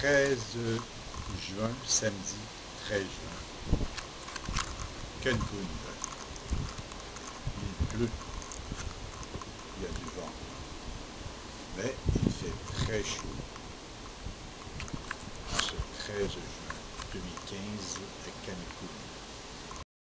13 juin, samedi 13 juin. Cancun. Il pleut. Il y a du vent. Mais il fait très chaud. Ce 13 juin 2015.